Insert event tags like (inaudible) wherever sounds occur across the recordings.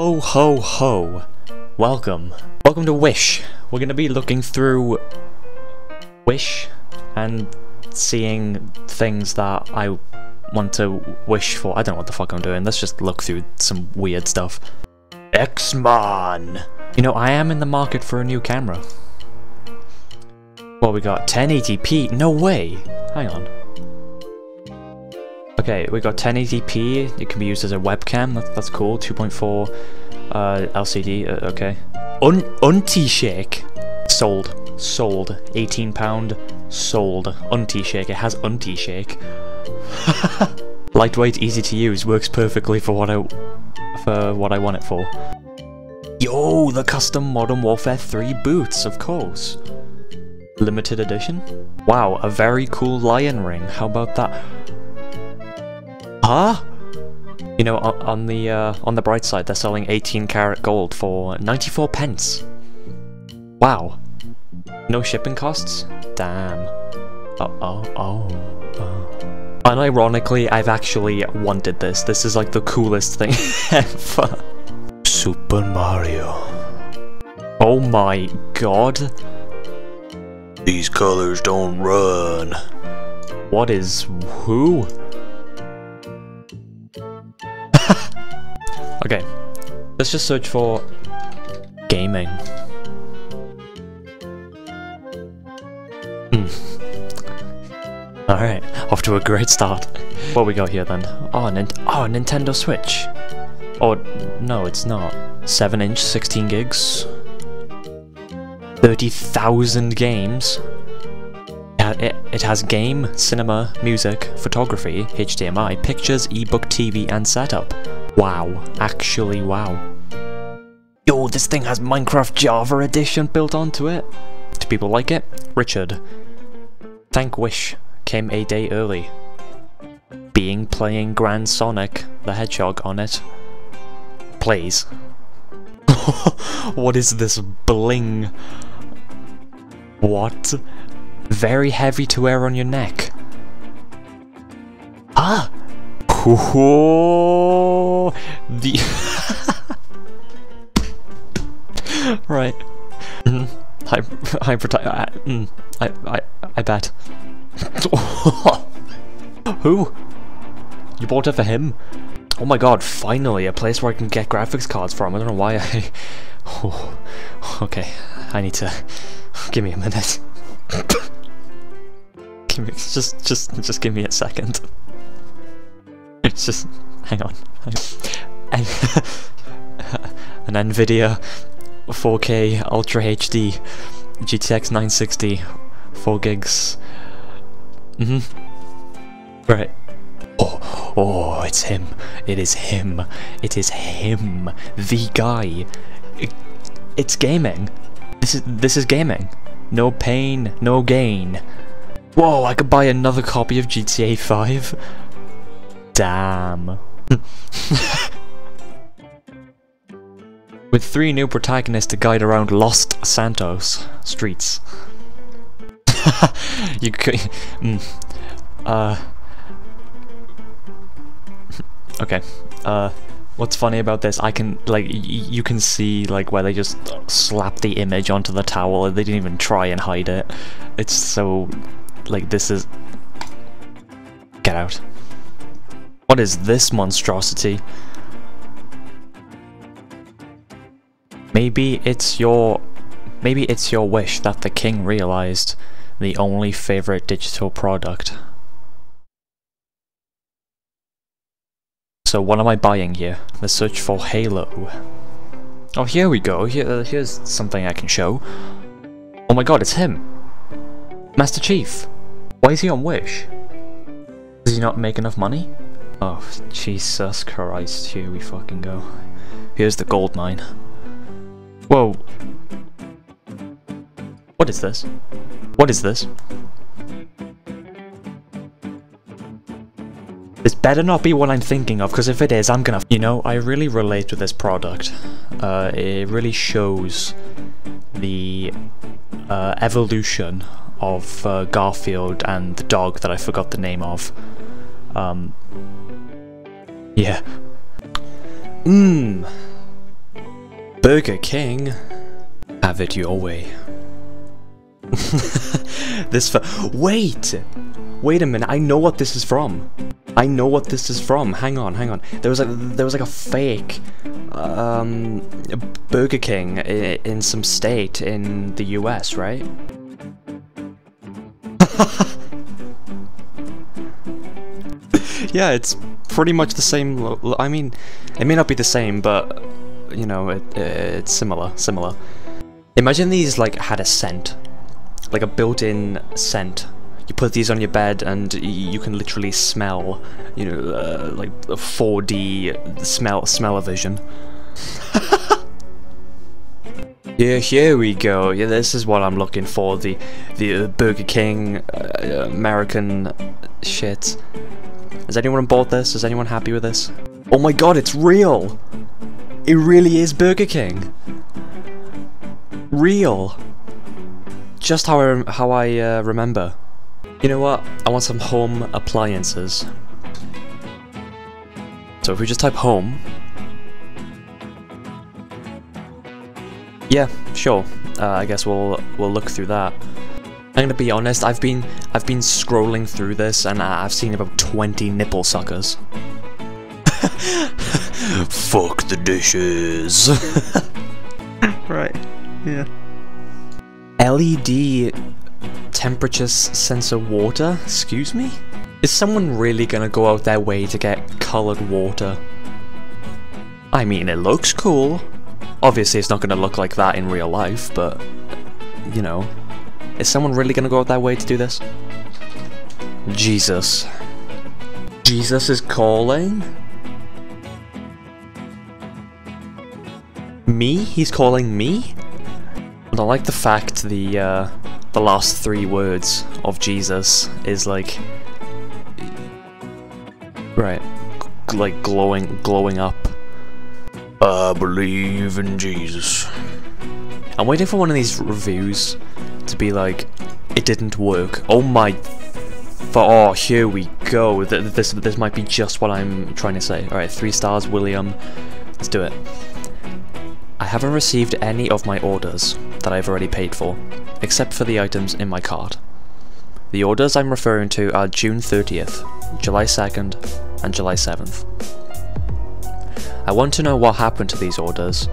Ho ho ho. Welcome. Welcome to Wish. We're gonna be looking through Wish and seeing things that I want to wish for. I don't know what the fuck I'm doing. Let's just look through some weird stuff. X-Man! You know, I am in the market for a new camera. Well, we got 1080p. No way! Hang on. Okay, we got 1080p. It can be used as a webcam. That's, that's cool. 2.4 uh, LCD. Uh, okay. Un Unti shake. Sold. Sold. 18 pound. Sold. Unti shake. It has Unti shake. (laughs) Lightweight, easy to use. Works perfectly for what I for what I want it for. Yo, the custom Modern Warfare 3 boots, of course. Limited edition? Wow, a very cool lion ring. How about that? Huh? You know, on, on the uh, on the bright side, they're selling 18 karat gold for 94 pence. Wow. No shipping costs? Damn. Oh, oh, oh, oh. Unironically, I've actually wanted this. This is like the coolest thing (laughs) ever. Super Mario. Oh my god. These colors don't run. What is who? Okay, let's just search for gaming. Hmm. (laughs) Alright, off to a great start. What we got here then? Oh, Nin oh Nintendo Switch. Oh, no, it's not. 7 inch, 16 gigs. 30,000 games. It, it has game, cinema, music, photography, HDMI, pictures, ebook, TV, and setup. Wow. Actually, wow. Yo, this thing has Minecraft Java Edition built onto it. Do people like it? Richard. Thank Wish came a day early. Being playing Grand Sonic the Hedgehog on it. Please. (laughs) what is this bling? What? Very heavy to wear on your neck. Ah! The (laughs) right. Mm. I, I, I, mm, I, I, I bet. (laughs) Who? You bought it for him? Oh my god, finally, a place where I can get graphics cards from. I don't know why I... Oh, (laughs) okay, I need to... Give me a minute. give me, just, just, just give me a second. It's just... Hang on. (laughs) An NVIDIA 4K Ultra HD GTX 960 4 gigs. Mm hmm Right. Oh, oh, it's him. It is him. It is him. The guy. It, it's gaming. This is this is gaming. No pain, no gain. Whoa, I could buy another copy of GTA 5. Damn. (laughs) With three new protagonists to guide around Los Santos streets. (laughs) you could. Mm, uh. Okay. Uh. What's funny about this, I can, like, you can see, like, where they just slap the image onto the towel and they didn't even try and hide it. It's so, like, this is... Get out. What is this monstrosity? Maybe it's your... Maybe it's your wish that the king realized the only favorite digital product So what am I buying here? The search for Halo. Oh, here we go. Here, uh, here's something I can show. Oh my god, it's him! Master Chief! Why is he on Wish? Does he not make enough money? Oh, Jesus Christ, here we fucking go. Here's the gold mine. Whoa. What is this? What is this? This better not be what I'm thinking of, because if it is, I'm gonna... You know, I really relate to this product. Uh, it really shows the uh, evolution of uh, Garfield and the dog that I forgot the name of. Um, yeah. Mmm. Burger King. Have it your way. (laughs) this Wait! Wait a minute, I know what this is from. I know what this is from. Hang on, hang on. There was like there was like a fake um Burger King in, in some state in the US, right? (laughs) yeah, it's pretty much the same. I mean, it may not be the same, but you know, it, it's similar, similar. Imagine these like had a scent, like a built-in scent. You put these on your bed, and you can literally smell, you know, uh, like a 4D smell smell-o-vision. (laughs) Yeah, here we go. Yeah, this is what I'm looking for. The the uh, Burger King uh, American shit. Has anyone bought this? Is anyone happy with this? Oh my god, it's real! It really is Burger King. Real. Just how I, how I uh, remember. You know what? I want some home appliances. So if we just type home, Yeah, sure. Uh, I guess we'll we'll look through that. I'm gonna be honest. I've been I've been scrolling through this and I've seen about 20 nipple suckers. Fuck the dishes. (laughs) right. Yeah. LED temperature sensor water. Excuse me. Is someone really gonna go out their way to get colored water? I mean, it looks cool. Obviously, it's not going to look like that in real life, but, you know, is someone really going to go out their way to do this? Jesus. Jesus is calling? Me? He's calling me? And I like the fact the, uh, the last three words of Jesus is like... Right. Like glowing, glowing up. I believe in Jesus. I'm waiting for one of these reviews to be like, it didn't work. Oh my... For, oh, here we go. This, this might be just what I'm trying to say. Alright, three stars, William. Let's do it. I haven't received any of my orders that I've already paid for, except for the items in my cart. The orders I'm referring to are June 30th, July 2nd, and July 7th. I want to know what happened to these orders.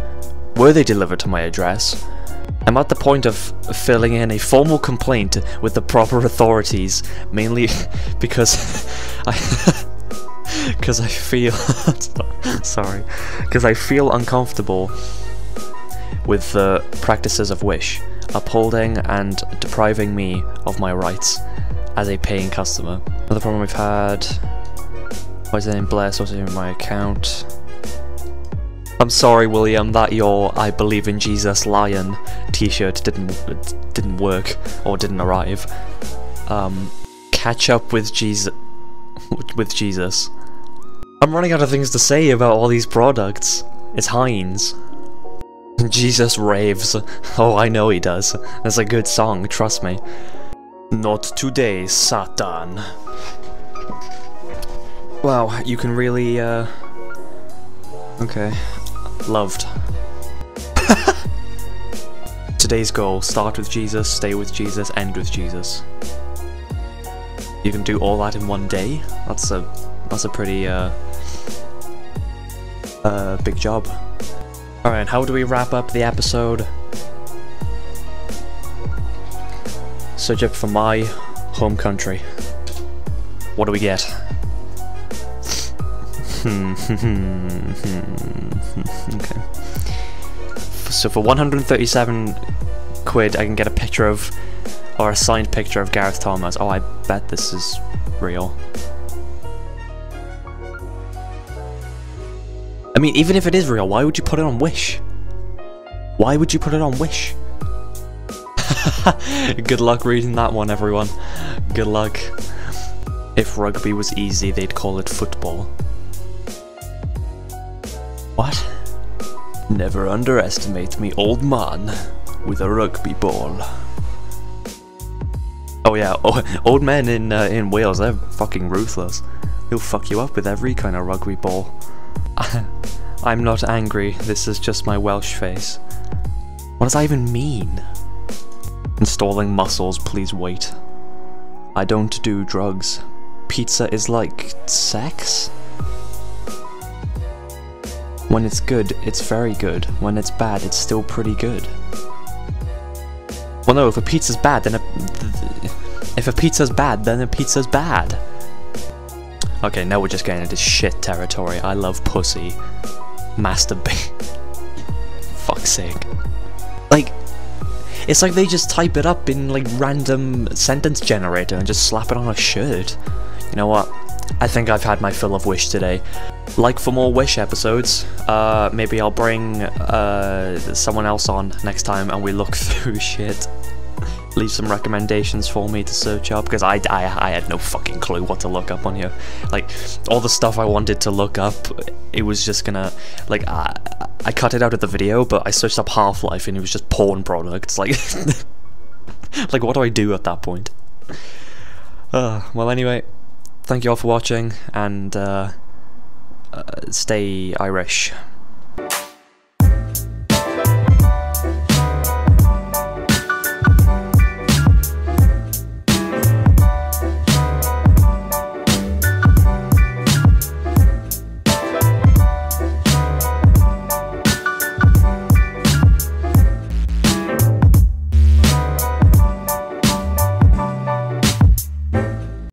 Were they delivered to my address? I'm at the point of filling in a formal complaint with the proper authorities, mainly (laughs) because (laughs) I (laughs) because I feel sorry, because I feel uncomfortable with the practices of Wish, upholding and depriving me of my rights as a paying customer. Another problem we've had. Why is in Bless? What's in my account? I'm sorry, William, that your "I believe in Jesus" lion T-shirt didn't didn't work or didn't arrive. Um, catch up with Jesus. with Jesus. I'm running out of things to say about all these products. It's Heinz. Jesus raves. Oh, I know he does. That's a good song, trust me. Not today, Satan. Wow, you can really, uh... Okay. Loved. (laughs) Today's goal, start with Jesus, stay with Jesus, end with Jesus. You can do all that in one day? That's a that's a pretty uh uh big job. Alright, how do we wrap up the episode? Up for my home country. What do we get? Hmm. (laughs) okay. So for 137 quid, I can get a picture of, or a signed picture of Gareth Thomas. Oh, I bet this is real. I mean, even if it is real, why would you put it on Wish? Why would you put it on Wish? (laughs) Good luck reading that one, everyone. Good luck. If rugby was easy, they'd call it football. What? Never underestimate me, old man, with a rugby ball. Oh yeah, (laughs) old men in uh, in Wales, they're fucking ruthless. He'll fuck you up with every kind of rugby ball. (laughs) I'm not angry, this is just my Welsh face. What does that even mean? Installing muscles, please wait. I don't do drugs. Pizza is like sex? When it's good, it's very good. When it's bad, it's still pretty good. Well no, if a pizza's bad, then a... If a pizza's bad, then a pizza's bad. Okay, now we're just getting into shit territory. I love pussy. Masturbate. (laughs) Fuck's sake. Like, it's like they just type it up in like random sentence generator and just slap it on a shirt. You know what? I think I've had my fill of Wish today. Like for more Wish episodes, uh, maybe I'll bring uh, someone else on next time and we look (laughs) through shit leave some recommendations for me to search up because I, I, I had no fucking clue what to look up on here. Like, all the stuff I wanted to look up, it was just gonna, like, I, I cut it out of the video, but I searched up Half-Life and it was just porn products. Like, (laughs) like what do I do at that point? Uh, well, anyway, thank you all for watching and uh, uh, stay Irish.